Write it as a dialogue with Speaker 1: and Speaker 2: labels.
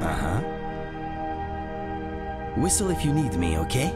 Speaker 1: Uh-huh. Whistle if you need me, okay?